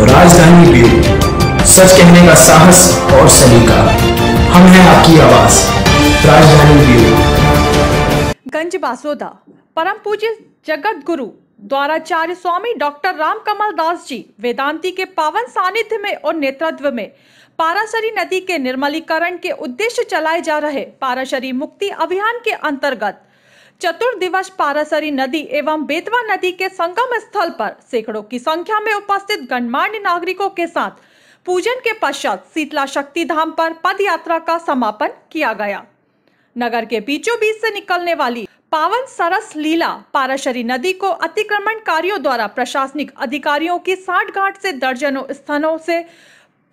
राजधानी ब्यूरो सच कहने का साहस और सलीका। हम हैं आपकी आवाज़। राजधानी ब्यूरो गंज बासोदा, परम पूज्य जगत गुरु, द्वाराचार्य स्वामी डॉक्टर राम कमल दास जी, वेदांती के पावन सानिध्य में और नेतृत्व में पाराशरी नदी के निर्मलीकरण के उद्देश्य चलाए जा रहे पाराशरी मुक्ति अभियान के अंतर्गत चतुर्दिवस पारासरी नदी एवं बेतवा नदी के संगम स्थल पर सैकड़ों की संख्या में उपस्थित गणमान्य नागरिकों के साथ पूजन के पश्चात शीतला शक्ति धाम पर पद यात्रा का समापन किया गया। नगर के बीचों बीच से निकलने वाली पावन सरस लीला पाराशरी नदी को अतिक्रमणकारियों द्वारा प्रशासनिक अधिकारियों की साठ घाट से दर्जनों स्थानों से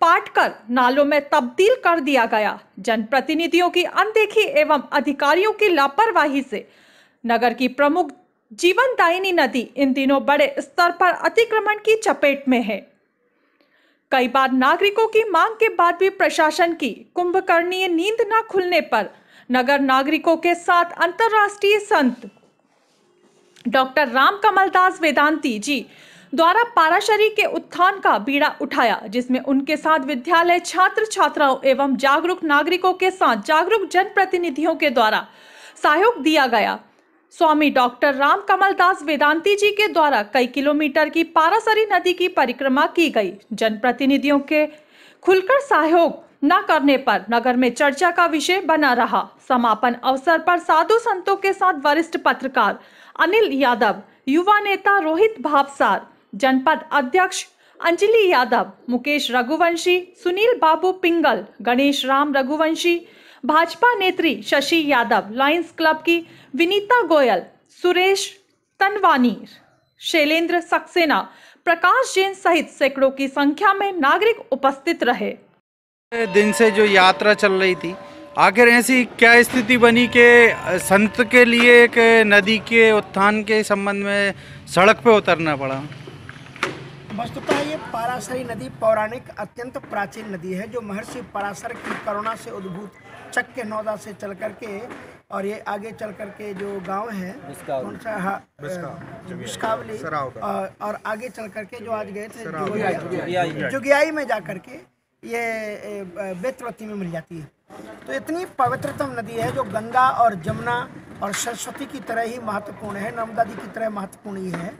पाट कर नालों में तब्दील कर दिया गया। जनप्रतिनिधियों की अनदेखी एवं अधिकारियों की लापरवाही से नगर की प्रमुख जीवनदायिनी नदी इन दिनों बड़े स्तर पर अतिक्रमण की चपेट में है। कई बार नागरिकों की मांग के बाद भी प्रशासन की कुंभकर्णीय नींद न खुलने पर नगर नागरिकों के साथ अंतर्राष्ट्रीय संत डॉक्टर राम कमल दास वेदांती जी द्वारा पाराशरी के उत्थान का बीड़ा उठाया, जिसमें उनके साथ विद्यालय छात्र छात्राओं एवं जागरूक नागरिकों के साथ जागरूक जनप्रतिनिधियों के द्वारा सहयोग दिया गया। स्वामी डॉक्टर राम कमल दास वेदांती जी के द्वारा कई किलोमीटर की पारासरी नदी की परिक्रमा की गई। जनप्रतिनिधियों के खुलकर सहयोग न करने पर नगर में चर्चा का विषय बना रहा। समापन अवसर पर साधु संतों के साथ वरिष्ठ पत्रकार अनिल यादव, युवा नेता रोहित भावसार, जनपद अध्यक्ष अंजलि यादव, मुकेश रघुवंशी, सुनील बाबू पिंगल, गणेश राम रघुवंशी भाजपा नेत्री शशि यादव लायंस क्लब की विनीता गोयल, सुरेश तनवानी, शैलेंद्र सक्सेना, प्रकाश जैन सहित सैकड़ों की संख्या में नागरिक उपस्थित रहे। दिन से जो यात्रा चल रही थी, आखिर ऐसी क्या स्थिति बनी कि संत के लिए एक नदी के उत्थान के संबंध में सड़क पे उतरना पड़ा? वस्तुतः ये पारासरी नदी पौराणिक अत्यंत प्राचीन नदी है जो महर्षि पराशर की करुणा से उद्भूत चक्के नौदा से चल करके और ये आगे चल करके जो गाँव है कौन सा हाँ? बिस्कावली और, और आगे चल करके जो आज गए थे जुगियाई। जुगियाई। में जा करके ये बेतवती में मिल जाती है। तो इतनी पवित्रतम नदी है जो गंगा और जमुना और सरस्वती की तरह ही महत्वपूर्ण है नर्मदा जी की तरह महत्वपूर्ण ही है।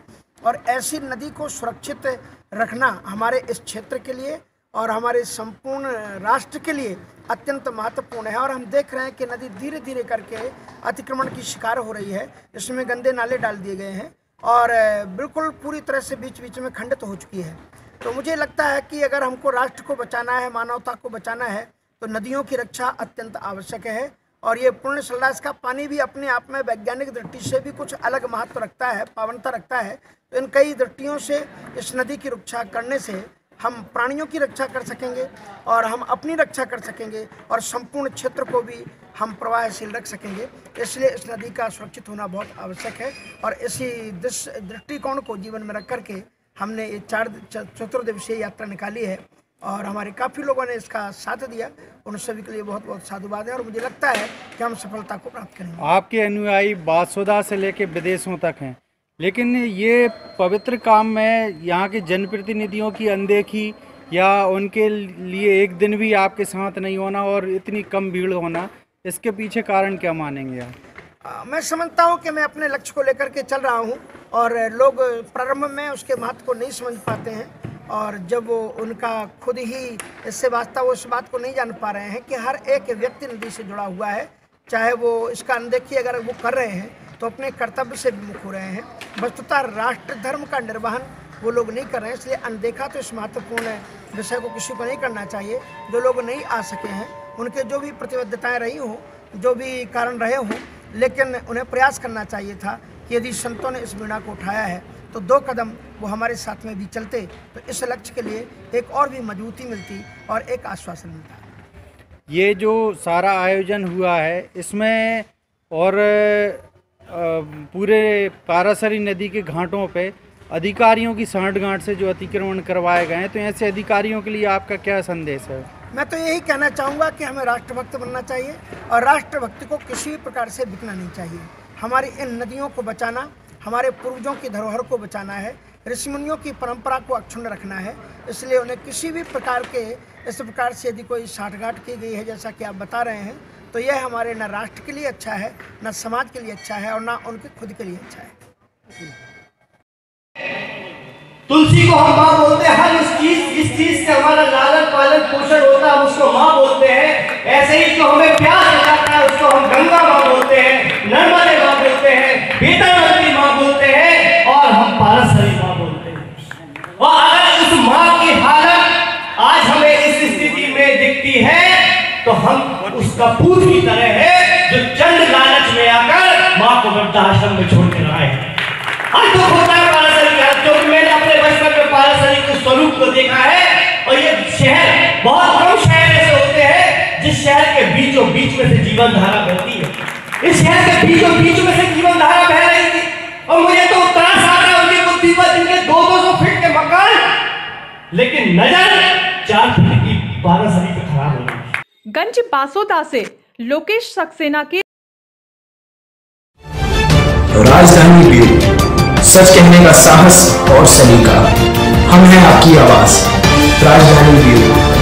और ऐसी नदी को सुरक्षित रखना हमारे इस क्षेत्र के लिए और हमारे संपूर्ण राष्ट्र के लिए अत्यंत महत्वपूर्ण है। और हम देख रहे हैं कि नदी धीरे धीरे करके अतिक्रमण की शिकार हो रही है। इसमें गंदे नाले डाल दिए गए हैं और बिल्कुल पूरी तरह से बीच बीच में खंडित हो चुकी है। तो मुझे लगता है कि अगर हमको राष्ट्र को बचाना है, मानवता को बचाना है तो नदियों की रक्षा अत्यंत आवश्यक है। और ये पुण्य सलराज का पानी भी अपने आप में वैज्ञानिक दृष्टि से भी कुछ अलग महत्व रखता है, पावनता रखता है। तो इन कई दृष्टियों से इस नदी की रक्षा करने से हम प्राणियों की रक्षा कर सकेंगे और हम अपनी रक्षा कर सकेंगे और संपूर्ण क्षेत्र को भी हम प्रवाहशील रख सकेंगे। इसलिए इस नदी का सुरक्षित होना बहुत आवश्यक है और इसी दृष्टिकोण को जीवन में रख करके हमने ये चार चतुर्दिवसीय यात्रा निकाली है। और हमारे काफ़ी लोगों ने इसका साथ दिया। उन सभी के लिए बहुत बहुत साधुवाद है और मुझे लगता है कि हम सफलता को प्राप्त करेंगे। आपके अनुयायी बासुदा से लेकर विदेशों तक हैं। लेकिन ये पवित्र काम में यहाँ के जनप्रतिनिधियों की अनदेखी या उनके लिए एक दिन भी आपके साथ नहीं होना और इतनी कम भीड़ होना इसके पीछे कारण क्या मानेंगे आप? मैं समझता हूँ कि मैं अपने लक्ष्य को लेकर के चल रहा हूँ और लोग प्रारंभ में उसके महत्व को नहीं समझ पाते हैं। और जब वो उनका खुद ही इससे वास्ता वो इस बात को नहीं जान पा रहे हैं कि हर एक व्यक्ति नदी से जुड़ा हुआ है, चाहे वो इसका अनदेखी अगर वो कर रहे हैं तो अपने कर्तव्य से विमुख हो रहे हैं। वस्तुतः राष्ट्र धर्म का निर्वहन वो लोग नहीं कर रहे हैं, इसलिए अनदेखा तो इस महत्वपूर्ण विषय को किसी को नहीं करना चाहिए। जो लोग नहीं आ सके हैं, उनके जो भी प्रतिबद्धताएँ रही हों, जो भी कारण रहे हों, लेकिन उन्हें प्रयास करना चाहिए था कि यदि संतों ने इस बीड़ा को उठाया है तो दो कदम वो हमारे साथ में भी चलते तो इस लक्ष्य के लिए एक और भी मजबूती मिलती और एक आश्वासन मिलता। ये जो सारा आयोजन हुआ है इसमें और पूरे पारासरी नदी के घाटों पे अधिकारियों की सांठ गांठ से जो अतिक्रमण करवाए गए हैं तो ऐसे अधिकारियों के लिए आपका क्या संदेश है? मैं तो यही कहना चाहूँगा कि हमें राष्ट्रभक्त बनना चाहिए और राष्ट्रभक्त को किसी भी प्रकार से बिकना नहीं चाहिए। हमारी इन नदियों को बचाना हमारे पूर्वजों की धरोहर को बचाना है ऋषि मुनियों की परंपरा को अक्षुण्ण रखना है, इसलिए उन्हें किसी भी प्रकार के, इस प्रकार से यदि कोई साठगांठ की गई है, जैसा कि आप बता रहे हैं तो यह हमारे न राष्ट्र के लिए अच्छा है, न समाज के लिए अच्छा है और न उनके खुद के लिए अच्छा है। तुलसी को हम माँ बोलते हैं, हर उस चीज़ जिस चीज़ से हमारा लालन पालन पोषण होता है, हम उसको माँ बोलते हैं ऐसे ही जो हमें प्यार दिलाता है उसको हम गंगा माँ बोलते हैं नर्मदे माँ बोलते हैं बेतावती माँ बोलते हैं और हम पारसरी माँ बोलते हैं और अगर उस माँ की हालत आज हमें इस स्थिति में दिखती है तो हम उसका पूत की तरह है जो चंद लालच में आकर माँ को वृद्धाश्रम में छोड़ कर आए तो होता है पारासरी का क्योंकि मैंने अपने बचपन में पारासरी के स्वरूप को देखा है, और ये शहर, बहुत कम शहर ऐसे होते हैं, जिस शहर के बीचों बीच में से जीवन धारा बहती है। इस शहर के बीचों बीच में से जीवन धारा बह रही थी, और मुझे तो त्रास आ रहा बुद्धि पर दो दो सौ फीट के मकान। लेकिन नज़र चार फीट की पारासरी गंज बासोदा से लोकेश सक्सेना के राजधानी ब्यूरो सच कहने का साहस और सलीका। हम हैं आपकी आवाज़। राजधानी ब्यूरो